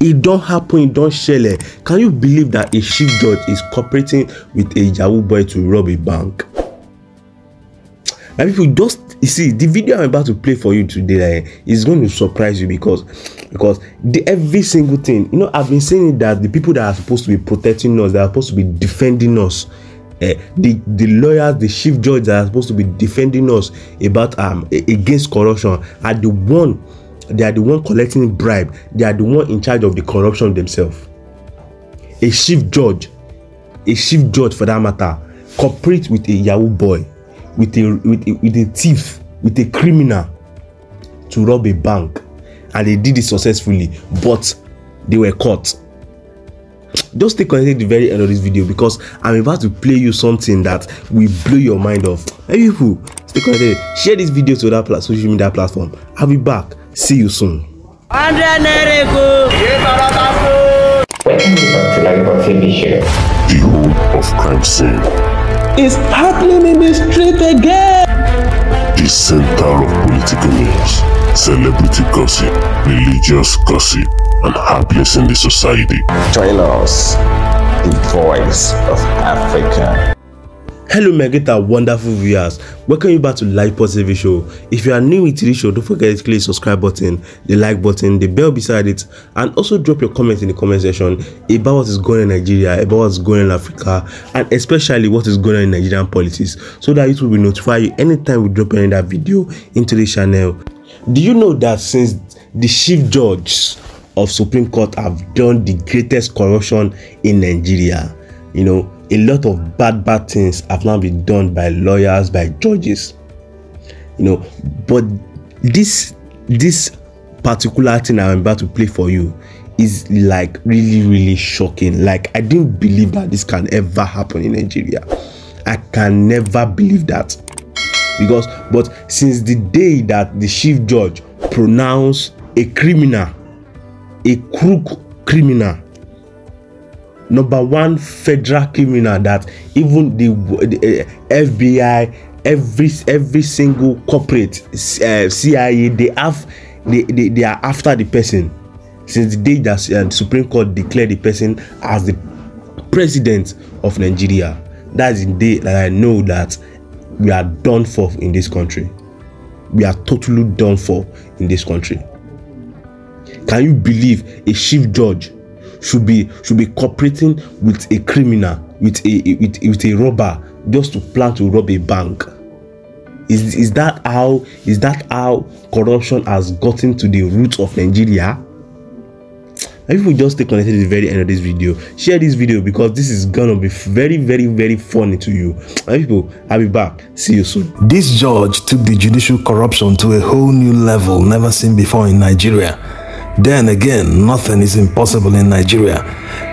e don happen e don shele can you believe that a chief judge is cooperating with a yahoo boy to rob a bank? My people just you see the video i'm about to play for you today eh, is going to surprise you because because the every single thing you know i've been saying that the people that are supposed to be protecting us that are supposed to be defending us uh, the the lawyers the chief judge that are supposed to be defending us about um against corruption are the one they are the one collecting bribe. They are the one in charge of the corruption themselves. A chief judge a chief judge for that matter cooperate with a yahoo boy with a with a with a thief with a criminal to rob a bank. And they did it successfully but they were caught. Just stay connected to the very end of this video because i'm about to play you something that will blow your mind off. Hey people stay connected. Share this video to that social media platform. I'll be back see you soon Welcome back to Lajupog TV show. The home of crime scene, is happening in the street again. the center of political news, celebrity gossip, religious gossip, and happiness in the society. Join us, the voice of Africa. Hello my great wonderful viewers. Welcome you back to live positive show. If you are new to this show don't forget to click the subscribe button the like button the bell beside it and also drop your comment in the comment section about what is going on in nigeria about what is going on in africa and especially what is going on in nigerian politics so that it will be notify you anytime we drop any that video into the channel. Do you know that since the chief judge of supreme court have done the greatest corruption in nigeria you know a lot of bad bad things have now been done by lawyers by judges. You know but this this particular thing i'm about to play for you is like really really shocking. Like i didn't believe that this can ever happen in nigeria. I can never believe that. Because but since the day that the chief judge pronounced a criminal a crook criminal number one federal criminal that even the, the uh, FBI, every every single corporate, uh, CIA, they have they, they they are after the person since the day that uh, Supreme Court declared the person as the president of Nigeria. That's the day that I know that we are done for in this country. We are totally done for in this country. Can you believe a chief judge should be should be cooperating with a criminal with a with, with a robber just to plan to rob a bank. Is is that how is that how corruption has gotten to the roots of nigeria? And we just stay connected to the very end of this video share this video because this is gonna be very very very funny to you. And people i'll be back. See you soon. This judge took the judicial corruption to a whole new level never seen before in Nigeria. Then again, nothing is impossible in Nigeria.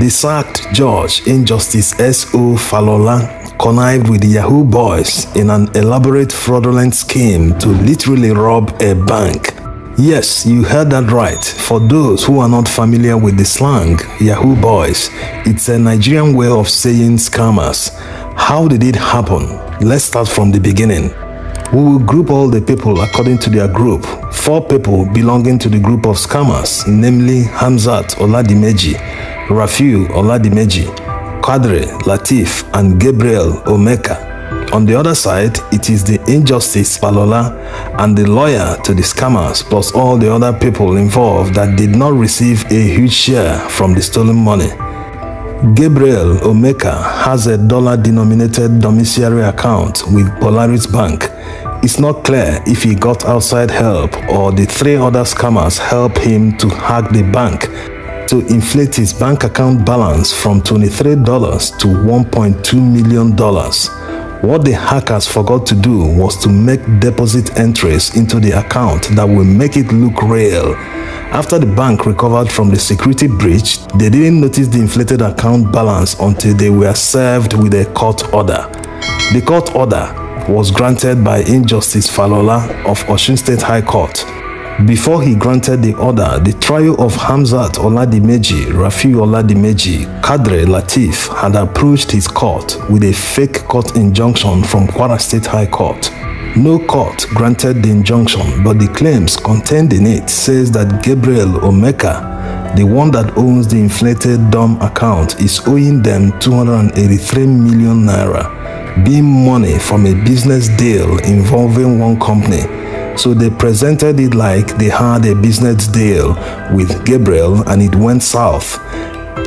The sacked judge, Injustice S.O. Falola, connived with the Yahoo boys in an elaborate fraudulent scheme to literally rob a bank. Yes, you heard that right. For those who are not familiar with the slang, Yahoo boys, it's a Nigerian way of saying scammers. How did it happen? Let's start from the beginning. We will group all the people according to their group. Four people belonging to the group of scammers, namely Hamzat Oladimeji, Rafiu Oladimeji, Kadre Latif, and Gabriel Omeka. On the other side, it is the injustice Falola and the lawyer to the scammers plus all the other people involved that did not receive a huge share from the stolen money. Gabriel Omeka has a dollar denominated domiciliary account with Polaris Bank. It's not clear if he got outside help or the three other scammers helped him to hack the bank to inflate his bank account balance from $23 to $1.2 million. What the hackers forgot to do was to make deposit entries into the account that will make it look real. After the bank recovered from the security breach, they didn't notice the inflated account balance until they were served with a court order. The court order was granted by Injustice Falola of Osun State High Court. Before he granted the order, the trial of Hamzat Oladimeji, Rafi Oladimeji, Kadre Latif had approached his court with a fake court injunction from Kwara State High Court. No court granted the injunction, but the claims contained in it says that Gabriel Omeka the one that owns the inflated DOM account is owing them 283 million naira, being money from a business deal involving one company. So they presented it like they had a business deal with Gabriel and it went south.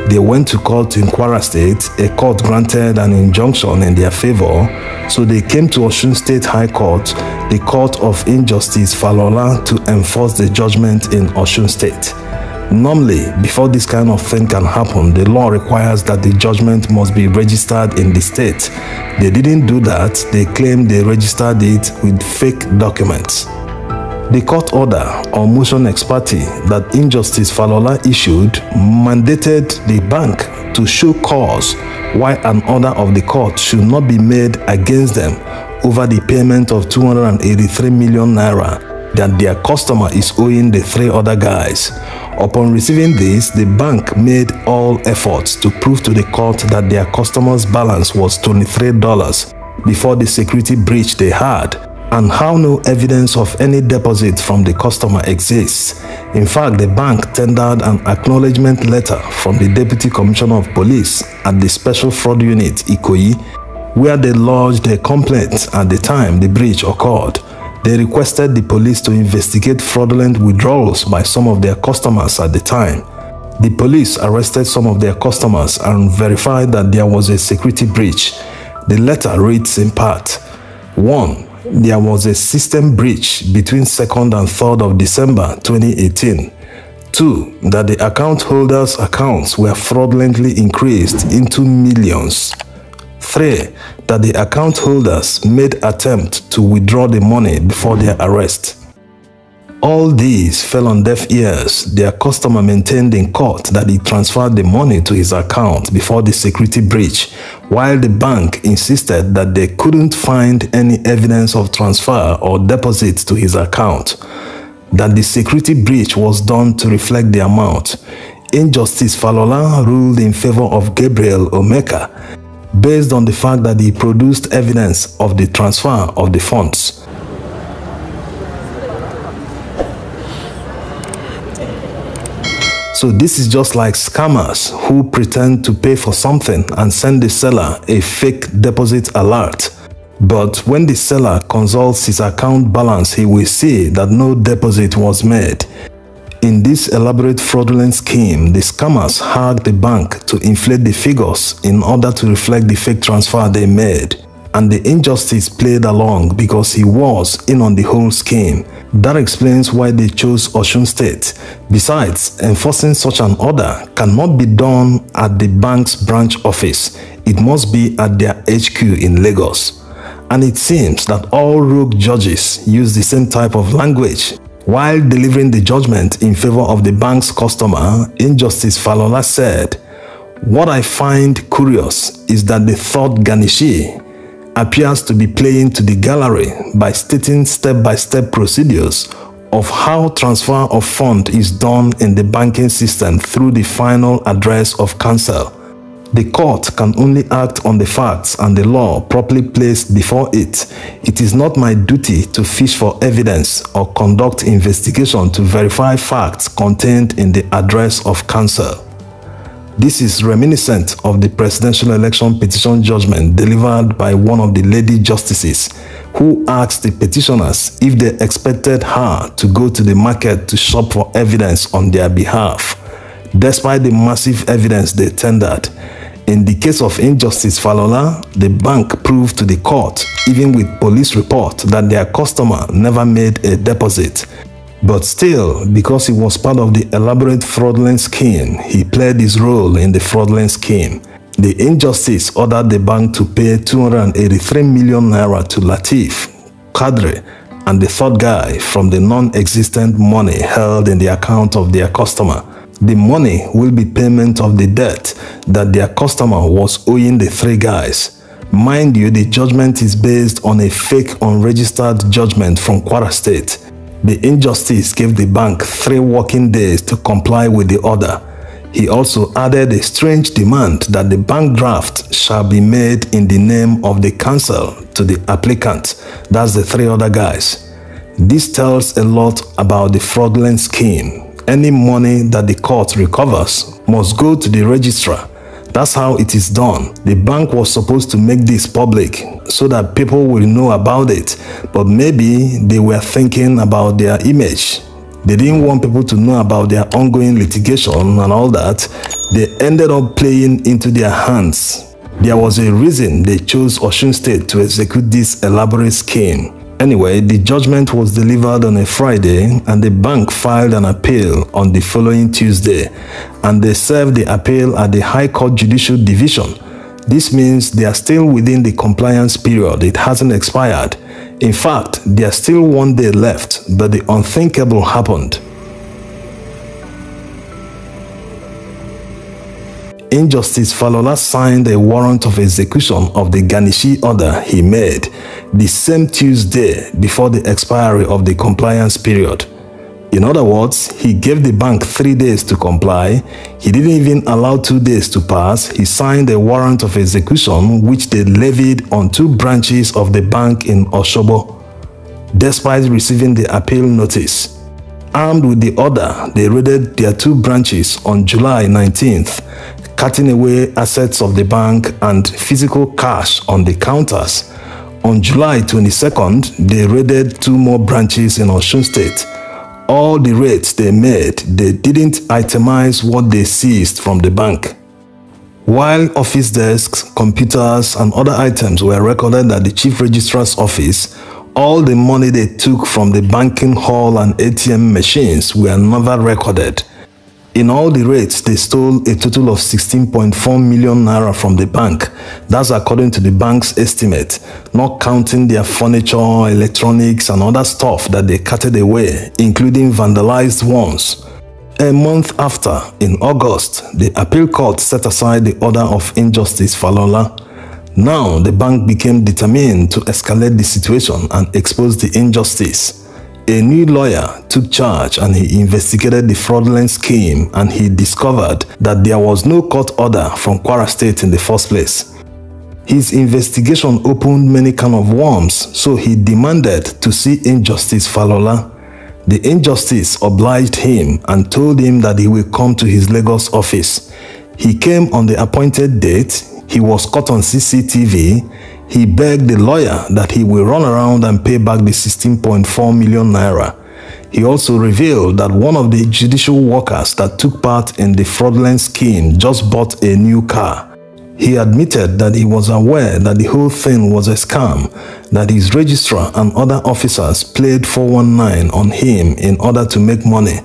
They went to court in Kwara State. A court granted an injunction in their favor. So they came to Osun State High Court, the court of injustice Falola, to enforce the judgment in Osun State. Normally, before this kind of thing can happen, the law requires that the judgment must be registered in the state. They didn't do that. They claimed they registered it with fake documents. The court order or motion ex parte that Injustice Falola issued mandated the bank to show cause why an order of the court should not be made against them over the payment of 283 million naira that their customer is owing the three other guys. Upon receiving this, the bank made all efforts to prove to the court that their customer's balance was $23 before the security breach they had and how no evidence of any deposit from the customer exists. In fact, the bank tendered an acknowledgement letter from the Deputy Commissioner of Police at the Special Fraud Unit, Ikoyi, where they lodged a complaint at the time the breach occurred. They requested the police to investigate fraudulent withdrawals by some of their customers at the time. The police arrested some of their customers and verified that there was a security breach. The letter reads in part 1 there was a system breach between 2nd and 3rd of December 2018. 2. That the account holders' accounts were fraudulently increased into millions. 3. That the account holders made attempt to withdraw the money before their arrest. All these fell on deaf ears. Their customer maintained in court that he transferred the money to his account before the security breach, while the bank insisted that they couldn't find any evidence of transfer or deposit to his account. That the security breach was done to reflect the amount. Injustice Falola ruled in favor of Gabriel Omeka based on the fact that he produced evidence of the transfer of the funds. So this is just like scammers who pretend to pay for something and send the seller a fake deposit alert. But when the seller consults his account balance, he will see that no deposit was made. In this elaborate fraudulent scheme, the scammers hacked the bank to inflate the figures in order to reflect the fake transfer they made. And the injustice played along because he was in on the whole scheme. That explains why they chose Osun State. Besides, enforcing such an order cannot be done at the bank's branch office. It must be at their HQ in Lagos. And it seems that all rogue judges use the same type of language. While delivering the judgment in favor of the bank's customer, Injustice Falola said, What I find curious is that the third garnishee appears to be playing to the gallery by stating step-by-step -step procedures of how transfer of fund is done in the banking system through the final address of counsel. The court can only act on the facts and the law properly placed before it. It is not my duty to fish for evidence or conduct investigation to verify facts contained in the address of counsel. This is reminiscent of the presidential election petition judgment delivered by one of the lady justices who asked the petitioners if they expected her to go to the market to shop for evidence on their behalf, despite the massive evidence they tendered. In the case of Injustice Falola, the bank proved to the court, even with police report, that their customer never made a deposit but still, because he was part of the elaborate fraudulent scheme, he played his role in the fraudulent scheme. The injustice ordered the bank to pay 283 million naira to Latif, Kadri, and the third guy from the non-existent money held in the account of their customer. The money will be payment of the debt that their customer was owing the three guys. Mind you, the judgment is based on a fake unregistered judgment from Kwara State. The injustice gave the bank three working days to comply with the order. He also added a strange demand that the bank draft shall be made in the name of the counsel to the applicant, that's the three other guys. This tells a lot about the fraudulent scheme. Any money that the court recovers must go to the registrar. That's how it is done. The bank was supposed to make this public so that people will know about it, but maybe they were thinking about their image. They didn't want people to know about their ongoing litigation and all that. They ended up playing into their hands. There was a reason they chose Osun State to execute this elaborate scheme. Anyway, the judgment was delivered on a Friday and the bank filed an appeal on the following Tuesday and they served the appeal at the High Court Judicial Division. This means they are still within the compliance period. It hasn't expired. In fact, there's still one day left, but the unthinkable happened. Injustice Falola signed a warrant of execution of the garnishee order he made the same Tuesday before the expiry of the compliance period. In other words, he gave the bank three days to comply. He didn't even allow two days to pass. He signed a warrant of execution which they levied on two branches of the bank in Osogbo. Despite receiving the appeal notice, armed with the order, they raided their two branches on July 19th, cutting away assets of the bank and physical cash on the counters. On July 22nd, they raided two more branches in Osun State. All the raids they made, they didn't itemize what they seized from the bank. While office desks, computers, and other items were recorded at the Chief Registrar's office, all the money they took from the banking hall and ATM machines were never recorded. In all the rates, they stole a total of 16.4 million naira from the bank. That's according to the bank's estimate, not counting their furniture, electronics, and other stuff that they carted away, including vandalized ones. A month after, in August, the appeal court set aside the order of injustice Falola. Now, the bank became determined to escalate the situation and expose the injustice. A new lawyer took charge and he investigated the fraudulent scheme and he discovered that there was no court order from Kwara State in the first place. His investigation opened many can of worms, so he demanded to see Injustice Falola. The Injustice obliged him and told him that he will come to his Lagos office. He came on the appointed date, he was caught on CCTV, he begged the lawyer that he will run around and pay back the 16.4 million naira. He also revealed that one of the judicial workers that took part in the fraudulent scheme just bought a new car. He admitted that he was aware that the whole thing was a scam, that his registrar and other officers played 419 on him in order to make money.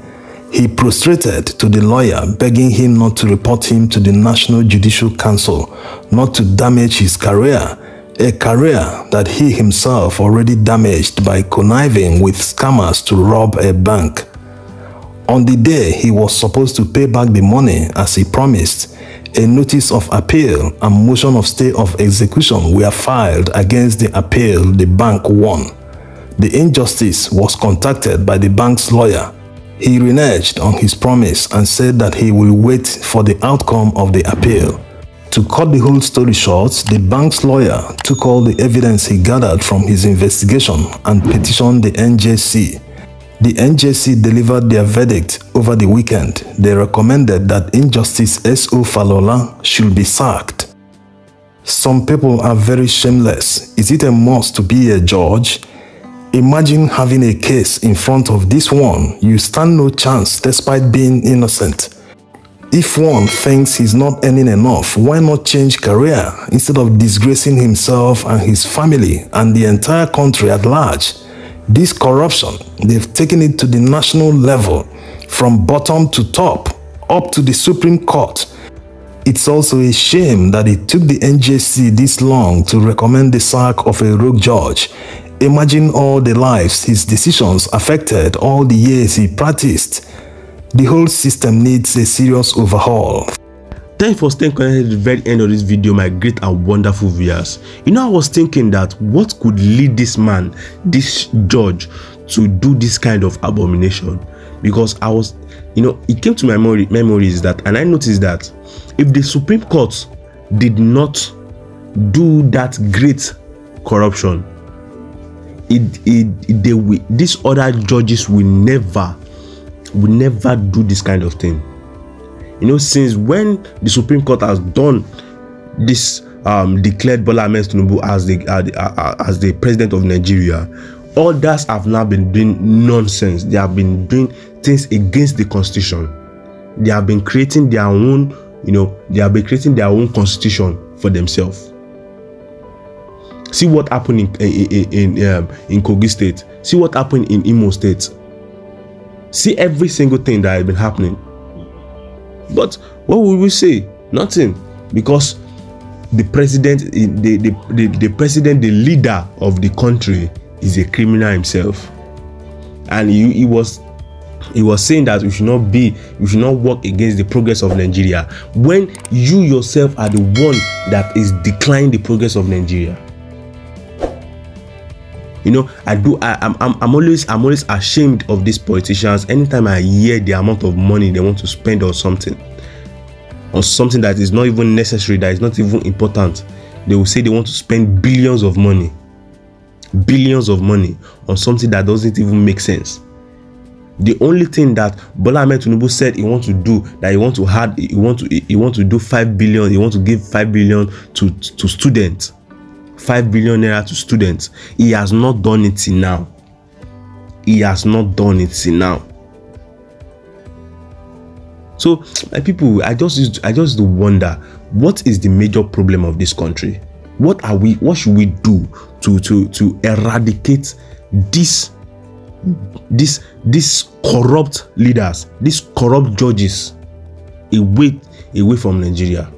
He prostrated to the lawyer, begging him not to report him to the National Judicial Council, not to damage his career, a career that he himself already damaged by conniving with scammers to rob a bank. On the day he was supposed to pay back the money as he promised, a notice of appeal and motion of stay of execution were filed against the appeal the bank won. The injustice was contacted by the bank's lawyer. He reneged on his promise and said that he will wait for the outcome of the appeal. To cut the whole story short, the bank's lawyer took all the evidence he gathered from his investigation and petitioned the NJC. The NJC delivered their verdict over the weekend. They recommended that Injustice S.O. Falola should be sacked. Some people are very shameless. Is it a must to be a judge? Imagine having a case in front of this one. You stand no chance despite being innocent. If one thinks he's not earning enough, why not change career instead of disgracing himself and his family and the entire country at large? This corruption, they've taken it to the national level, from bottom to top, up to the Supreme Court. It's also a shame that it took the NJC this long to recommend the sack of a rogue judge. Imagine all the lives his decisions affected all the years he practiced. The whole system needs a serious overhaul. Thank you for staying connected to the very end of this video, my great and wonderful viewers. You know, I was thinking that what could lead this man, this judge, to do this kind of abomination? Because I was, you know, it came to my memory, memories that, and I noticed that if the Supreme Court did not do that great corruption, it, it, they will, these other judges will never will never do this kind of thing. You know, since when the Supreme Court has done this, um, declared Bola Ahmed Tinubu as the uh, uh, as the president of Nigeria, others have now been doing nonsense. They have been doing things against the constitution. They have been creating their own, you know, they have been creating their own constitution for themselves. See what happened in in in, um, in Kogi State. See what happened in Imo State. See every single thing that has been happening. But what would we say? Nothing, because the president, the, the, the, the president, the leader of the country is a criminal himself, and he, he was he was saying that we should not be we should not work against the progress of nigeria when you yourself are the one that is declining the progress of nigeria you know i do I, I'm, I'm i'm always i'm always ashamed of these politicians. Anytime i hear the amount of money they want to spend on something on something that is not even necessary that is not even important they will say they want to spend billions of money billions of money on something that doesn't even make sense. The only thing that Bola Ahmed Tinubu said he want to do that he want to add he want to he want to do five billion he want to give five billion to to students 5 billion naira to students. He has not done it till now. He has not done it till now. So my people i just i just wonder what is the major problem of this country? What are we what should we do to to to eradicate this this these corrupt leaders these corrupt judges away away from nigeria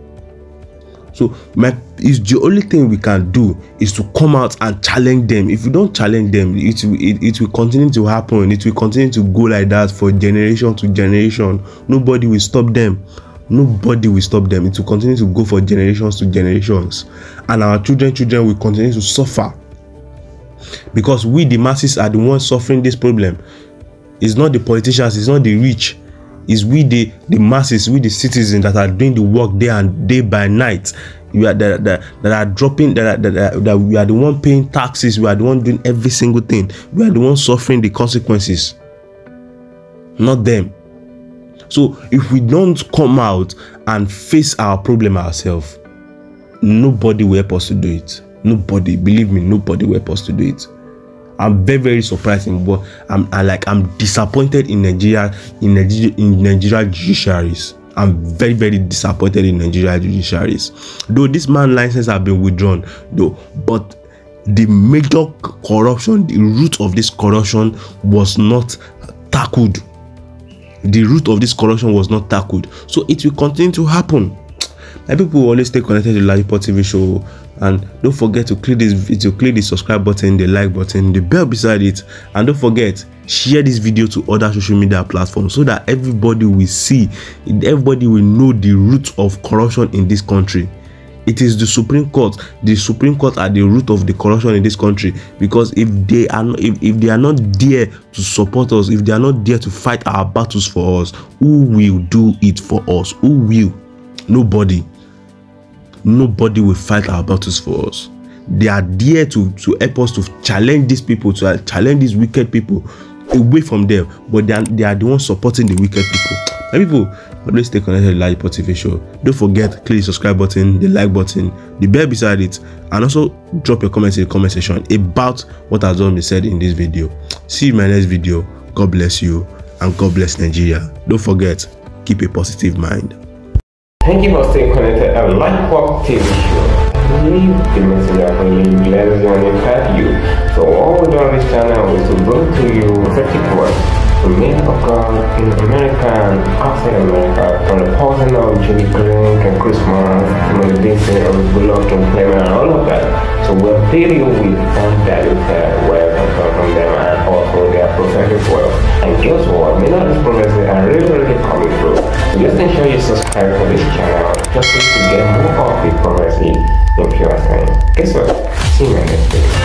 so my is the only thing we can do is to come out and challenge them. If we don't challenge them it it, it will continue to happen. It will continue to go like that for generation to generation. Nobody will stop them. Nobody will stop them. It will continue to go for generations to generations. And our children children will continue to suffer. Because we the masses are the ones suffering this problem. It's not the politicians it's not the rich it's we the the masses we the citizens that are doing the work day and day by night. We are that, that, that are dropping that, that, that we are the one paying taxes we are the one doing every single thing. We are the one suffering the consequences. Not them. So if we don't come out and face our problem ourselves nobody will help us to do it. Nobody believe me nobody will help us to do it i'm very very surprised in i'm I like i'm disappointed in nigeria in nigeria in nigeria judiciaries. I'm very very disappointed in nigeria judiciaries. Though this man license have been withdrawn though but the major corruption the root of this corruption was not tackled. The root of this corruption was not tackled. So it will continue to happen. My people always stay connected to Ladipo TV show and don't forget to click this video click the subscribe button the like button the bell beside it. And don't forget share this video to other social media platforms so that everybody will see everybody will know the root of corruption in this country. It is the supreme court the supreme court are the root of the corruption in this country because if they are not if, if they are not there to support us if they are not there to fight our battles for us who will do it for us? Who will? Nobody nobody will fight our battles for us. They are there to to help us to challenge these people to challenge these wicked people away from them. But they are, they are the ones supporting the wicked people. My people always stay connected to Ladipo TV show don't forget click the subscribe button the like button the bell beside it and also drop your comments in the comment section about what has just been said in this video. See you in my next video. God bless you and god bless nigeria. Don't forget keep a positive mind Thank you for staying connected and like what TV show. Leave the messenger for you, let us know and impact you. So all we do on this channel is to bring to you words from men of God in America and outside America, from the pausing of Julie Green and Christmas, from the dancing of Bullock and Clement and all of that. So we'll fill you with undiluted words that come from them also their prophetic words. And guess what? Many of these prophecies are really, really coming true. So just ensure you subscribe to this channel just can get more of the prophecy in pure time. Guess what? See you next video.